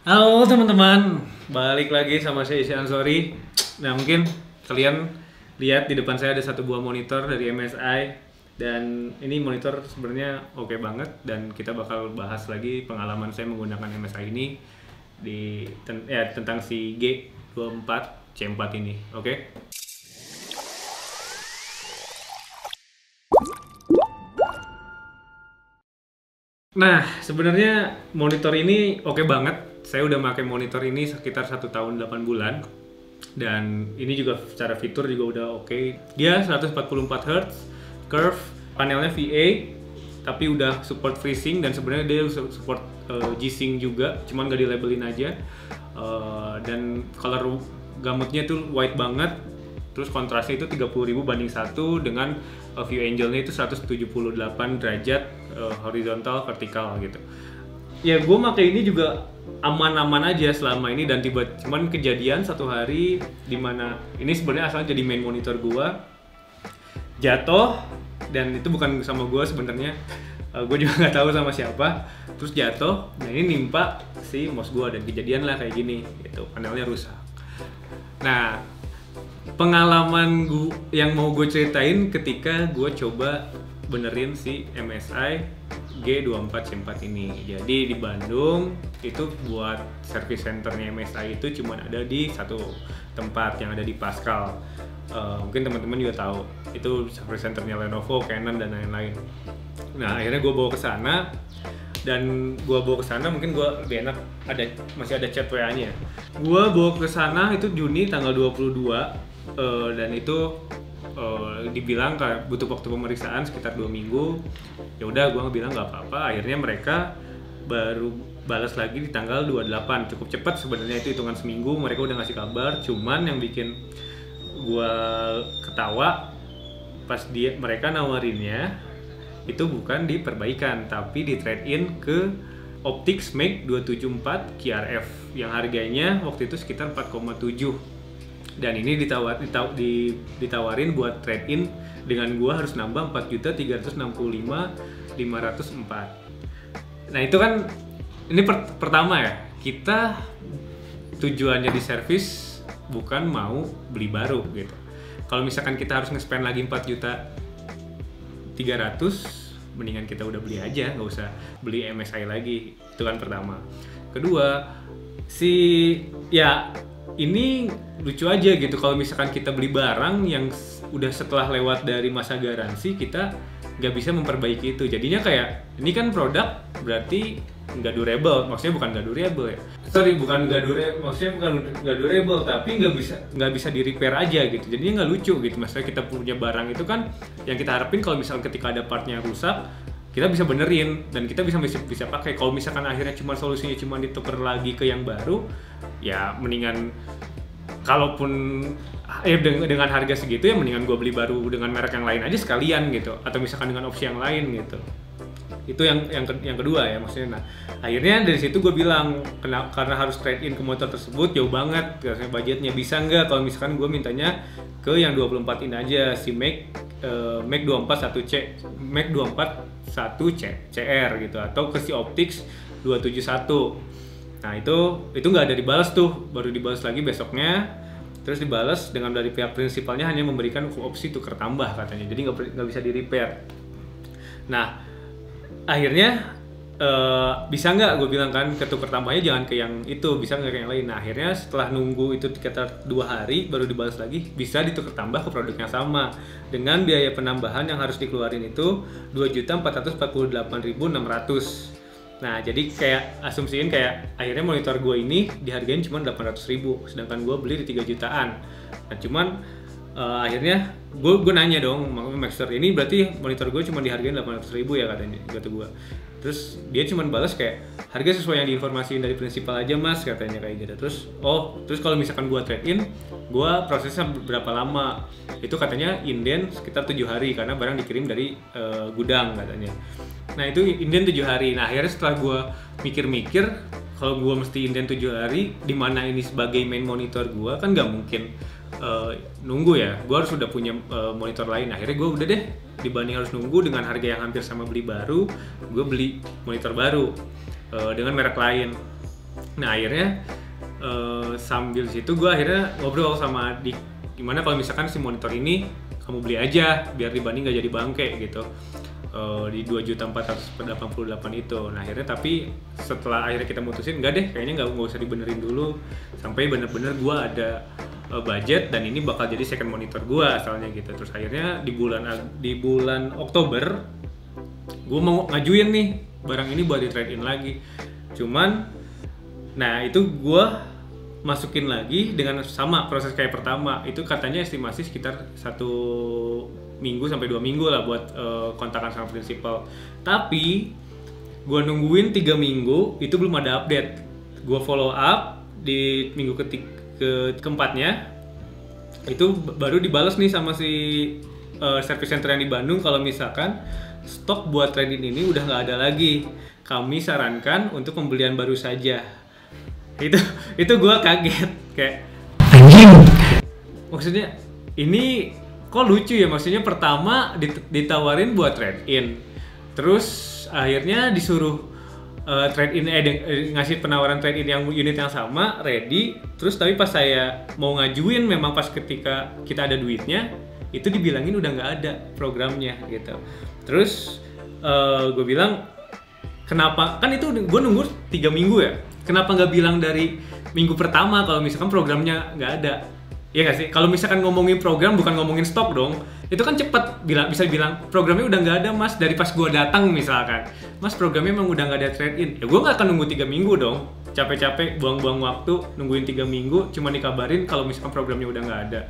Halo teman-teman, balik lagi sama saya Isyan Ansori. Nah mungkin kalian lihat di depan saya ada satu buah monitor dari MSI dan ini monitor sebenarnya oke banget dan kita bakal bahas lagi pengalaman saya menggunakan MSI ini di ten- ya, tentang si G24 C4 ini, oke? Nah, sebenarnya monitor ini oke banget. Saya udah pakai monitor ini sekitar satu tahun 8 bulan. Dan ini juga secara fitur juga udah oke. Dia 144 Hz, curve, panelnya VA, tapi udah support FreeSync dan sebenarnya dia support uh, G-Sync juga, cuman gak dilabelin aja. Uh, dan color gamutnya tuh white banget, terus kontrasnya itu 30.000 banding 1 dengan uh, view angle-nya itu 178 derajat uh, horizontal vertikal gitu. Ya gue pakai ini juga aman-aman aja selama ini dan tiba cuman kejadian satu hari di mana ini sebenarnya asalnya jadi main monitor gue jatuh dan itu bukan sama gue sebenarnya. Uh, gue juga nggak tahu sama siapa. Terus jatuh nah ini nimpa si mouse gue dan kejadian lah kayak gini gitu. Panelnya rusak. Nah pengalaman gua, yang mau gue ceritain ketika gue coba benerin si MSI G24 C4 ini. Jadi di Bandung itu buat service centernya MSI itu cuma ada di satu tempat yang ada di Pascal. Uh, mungkin teman-teman juga tahu itu service centernya Lenovo, Canon dan lain-lain. Nah akhirnya gue bawa ke sana dan gue bawa ke sana mungkin gue lebih enak ada masih ada chat WA-nya. Gue bawa ke sana itu Juni tanggal 22 uh, dan itu uh, dibilang kayak butuh waktu pemeriksaan sekitar dua minggu. Ya udah gue bilang nggak apa-apa. Akhirnya mereka baru balas lagi di tanggal 28 cukup cepat sebenarnya itu hitungan seminggu. Mereka udah ngasih kabar. Cuman yang bikin gue ketawa pas dia mereka nawarinnya itu bukan di perbaikan tapi di trade in ke Optics Make 274 KRF yang harganya waktu itu sekitar 4,7 dan ini ditawar, ditaw, ditawarin buat trade in dengan gua harus nambah 4.365.504 nah itu kan ini per, pertama ya kita tujuannya di servis bukan mau beli baru gitu. Kalau misalkan kita harus nge-spend lagi 4 juta 300 mendingan kita udah beli aja nggak usah beli MSI lagi. Itu kan pertama. Kedua si ya ini lucu aja gitu. Kalau misalkan kita beli barang yang udah setelah lewat dari masa garansi kita nggak bisa memperbaiki itu. Jadinya kayak ini kan produk berarti nggak durable. Maksudnya bukan nggak durable ya. Sorry bukan nggak durable maksudnya bukan nggak durable tapi nggak bisa. Nggak bisa di repair aja gitu. Jadinya nggak lucu gitu. Maksudnya kita punya barang itu kan yang kita harapin kalau misalkan ketika ada partnya rusak kita bisa benerin. Dan kita bisa bisa, bisa pakai. Kalau misalkan akhirnya cuma solusinya cuma ditukar lagi ke yang baru ya mendingan kalaupun ya dengan, dengan harga segitu ya mendingan gue beli baru dengan merek yang lain aja sekalian gitu. Atau misalkan dengan opsi yang lain gitu. Itu yang yang yang kedua ya maksudnya. Nah akhirnya dari situ gue bilang kena, karena harus trade in ke motor tersebut jauh banget rasanya budgetnya bisa nggak? Kalau misalkan gue mintanya ke yang 24 in aja si Mac uh, Mac 24 1 C Mac 24 1 C CR gitu atau ke si Optics 271 nah itu itu nggak ada dibalas tuh. Baru dibalas lagi besoknya. Terus dibalas dengan dari pihak prinsipalnya hanya memberikan opsi tukar tambah katanya. Jadi nggak bisa di repair nah akhirnya uh, bisa nggak? Gue bilang kan ketukar tambahnya jangan ke yang itu bisa nggak ke yang lain. Nah akhirnya setelah nunggu itu sekitar dua hari baru dibalas lagi bisa ditukar tambah ke produk yang sama. Dengan biaya penambahan yang harus dikeluarin itu dua juta empat ratus empat puluh delapan ribu enam ratus Nah, jadi kayak asumsiin kayak akhirnya monitor gue ini dihargain cuma 800 ribu, sedangkan gue beli di 3 jutaan. Nah, cuman uh, akhirnya gue gue nanya dong, Maxter ini berarti monitor gue cuma dihargain 800 ribu ya katanya, kata gue. Terus dia cuma balas kayak harga sesuai yang diinformasiin dari prinsipal aja mas katanya kayak gitu. Terus oh terus kalau misalkan gue trade in, gue prosesnya berapa lama? Itu katanya inden sekitar tujuh hari karena barang dikirim dari uh, gudang katanya. Nah itu inden tujuh hari. Nah akhirnya setelah gue mikir-mikir, kalau gue mesti inden tujuh hari, di mana ini sebagai main monitor gue kan nggak mungkin uh, nunggu ya. Gue harus udah punya uh, monitor lain. Akhirnya gue udah deh dibanding harus nunggu dengan harga yang hampir sama beli baru, gue beli monitor baru uh, dengan merek lain. nah akhirnya eh, sambil situ gue akhirnya ngobrol sama adik gimana kalau misalkan si monitor ini kamu beli aja biar dibanding gak jadi bangke gitu Eh, di 2.488 itu nah akhirnya tapi setelah akhirnya kita mutusin enggak deh kayaknya nggak nggak usah dibenerin dulu sampai bener-bener gue ada eh, budget dan ini bakal jadi second monitor gue asalnya gitu. Terus akhirnya di bulan di bulan Oktober gue mau ngajuin nih barang ini buat di trade in lagi. Cuman nah itu gue masukin lagi dengan sama proses kayak pertama. Itu katanya estimasi sekitar satu minggu sampai dua minggu lah buat eh, kontakan sama prinsipal. Tapi gue nungguin tiga minggu itu belum ada update. Gue follow up di minggu ketik ke keempatnya itu baru dibalas nih sama si eh, service center yang di Bandung. Kalau misalkan stok buat trading ini udah nggak ada lagi kami sarankan untuk pembelian baru saja. Itu itu gue kaget kayak maksudnya ini kok lucu ya? Maksudnya pertama dit- ditawarin buat trade in terus akhirnya disuruh uh, trade in eh, eh, ngasih penawaran trade in yang unit yang sama ready. Terus tapi pas saya mau ngajuin memang pas ketika kita ada duitnya itu dibilangin udah nggak ada programnya gitu. Terus gue bilang kenapa? Kan itu gue nunggu tiga minggu ya. Kenapa nggak bilang dari minggu pertama kalau misalkan programnya nggak ada Iya nggak sih? Kalau misalkan ngomongin program bukan ngomongin stok dong. Itu kan cepet bilang bisa bilang programnya udah nggak ada mas. Dari pas gue datang misalkan. Mas programnya emang udah nggak ada trade in. Ya gue nggak akan nunggu tiga minggu dong. Capek-capek buang-buang waktu nungguin tiga minggu cuma dikabarin kalau misalkan programnya udah nggak ada.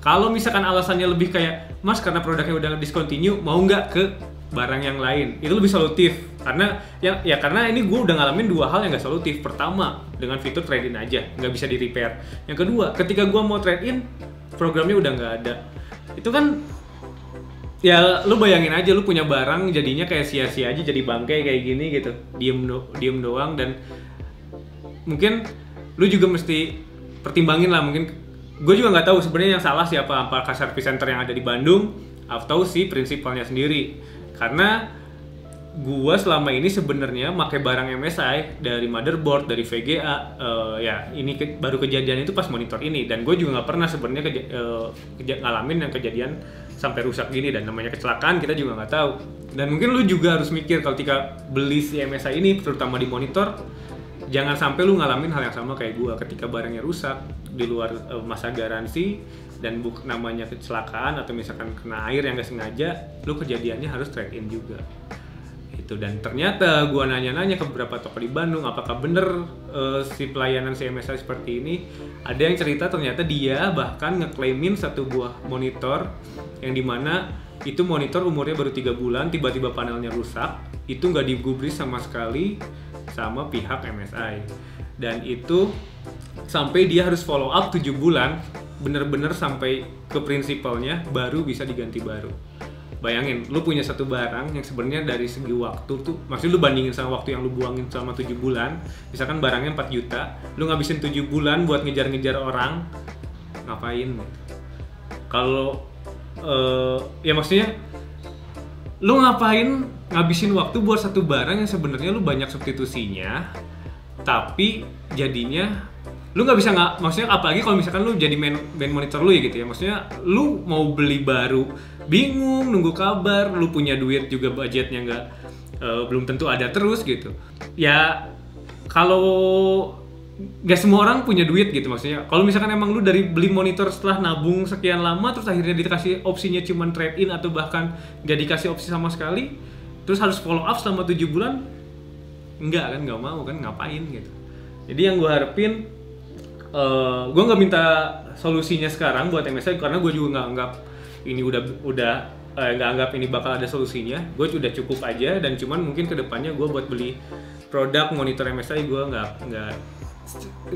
Kalau misalkan alasannya lebih kayak mas karena produknya udah discontinue mau nggak ke barang yang lain. Itu lebih solutif. Karena ya ya karena ini gue udah ngalamin dua hal yang gak solutif. Pertama dengan fitur trade in aja. Nggak bisa di repair yang kedua ketika gue mau trade in programnya udah nggak ada. Itu kan ya lu bayangin aja lu punya barang jadinya kayak sia-sia aja jadi bangkai kayak gini gitu. Diem do- diem doang dan mungkin lu juga mesti pertimbangin lah mungkin. Gue juga nggak tahu sebenarnya yang salah siapa. Apakah service center yang ada di Bandung atau si prinsipalnya sendiri karena gua selama ini sebenarnya pakai barang MSI dari motherboard dari VGA eh, ya ini ke- baru kejadian itu pas monitor ini. Dan gue juga nggak pernah sebenarnya keja- eh, keja- ngalamin yang kejadian sampai rusak gini. Dan namanya kecelakaan kita juga nggak tahu. Dan mungkin lu juga harus mikir kalau ketika beli si MSI ini terutama di monitor jangan sampai lu ngalamin hal yang sama kayak gua. Ketika barangnya rusak di luar eh, masa garansi dan buk namanya kecelakaan atau misalkan kena air yang nggak sengaja lu kejadiannya harus trade in juga. Itu dan ternyata gua nanya-nanya ke beberapa toko di Bandung apakah bener eh, si pelayanan CMSI seperti ini? Ada yang cerita ternyata dia bahkan ngeklaimin satu buah monitor yang di mana itu monitor umurnya baru tiga bulan tiba-tiba panelnya rusak itu nggak digubris sama sekali sama pihak MSI dan itu sampai dia harus follow up 7 bulan bener-bener sampai ke prinsipalnya baru bisa diganti baru. Bayangin lu punya satu barang yang sebenarnya dari segi waktu tuh maksudnya lu bandingin sama waktu yang lu buangin selama 7 bulan misalkan barangnya 4 juta lu ngabisin 7 bulan buat ngejar-ngejar orang ngapain? Kalau eh, ya maksudnya lu ngapain ngabisin waktu buat satu barang yang sebenarnya lu banyak substitusinya tapi jadinya lu nggak bisa nggak maksudnya apalagi kalau misalkan lu jadi main, main monitor lu ya gitu ya maksudnya lu mau beli baru bingung nunggu kabar lu punya duit juga budgetnya nggak eh, belum tentu ada terus gitu. Ya kalau nggak semua orang punya duit gitu maksudnya. Kalau misalkan emang lu dari beli monitor setelah nabung sekian lama terus akhirnya dikasih opsinya cuman trade in atau bahkan nggak dikasih opsi sama sekali terus harus follow up selama tujuh bulan enggak kan nggak mau kan ngapain gitu. Jadi yang gue harapin eh gue nggak minta solusinya sekarang buat MSI karena gue juga nggak anggap ini udah udah eh, nggak anggap ini bakal ada solusinya. Gue sudah cukup aja dan cuman mungkin ke depannya gue buat beli produk monitor MSI gue nggak nggak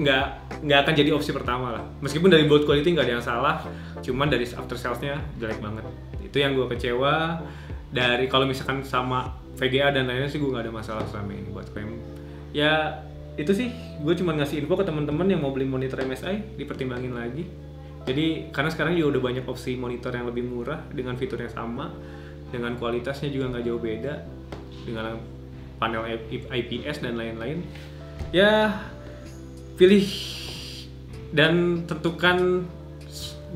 nggak nggak akan jadi opsi pertama lah. Meskipun dari build quality nggak ada yang salah cuman dari after salesnya jelek banget. Itu yang gue kecewa. Dari kalau misalkan sama VGA dan lainnya sih gue nggak ada masalah selama ini buat klaim. Ya itu sih gue cuma ngasih info ke teman-teman yang mau beli monitor MSI dipertimbangin lagi. Jadi karena sekarang juga udah banyak opsi monitor yang lebih murah dengan fitur yang sama dengan kualitasnya juga nggak jauh beda dengan panel IPS dan lain-lain. Ya pilih dan tentukan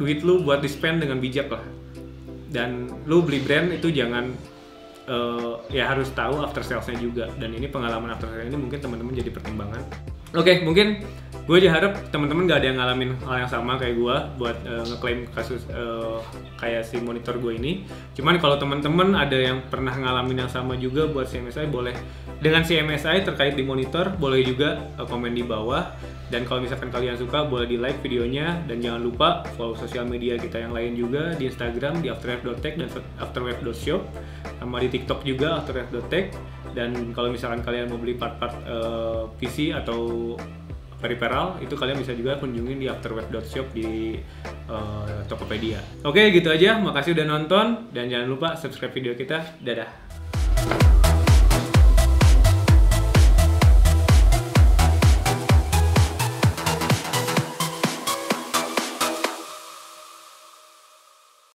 duit lu buat di spend dengan bijak lah. Dan lu beli brand itu jangan eh, ya harus tahu after salesnya juga. Dan ini pengalaman after sales ini mungkin teman-teman jadi pertimbangan oke mungkin gue aja harap teman-teman gak ada yang ngalamin hal yang sama kayak gue buat eh, ngeklaim kasus eh, kayak si monitor gue ini. Cuman kalau teman-teman ada yang pernah ngalamin yang sama juga buat si MSI boleh dengan si MSI terkait di monitor boleh juga eh, komen di bawah. Dan kalau misalkan kalian suka boleh di like videonya. Dan jangan lupa follow sosial media kita yang lain juga di Instagram di afterwave.tech dan afterwave.shop sama di TikTok juga afterwave.tech dan kalau misalkan kalian mau beli part-part eh, PC atau peripheral itu kalian bisa juga kunjungin di afterwave.shop di eh, Tokopedia. Oke, gitu aja. Makasih udah nonton dan jangan lupa subscribe video kita. Dadah.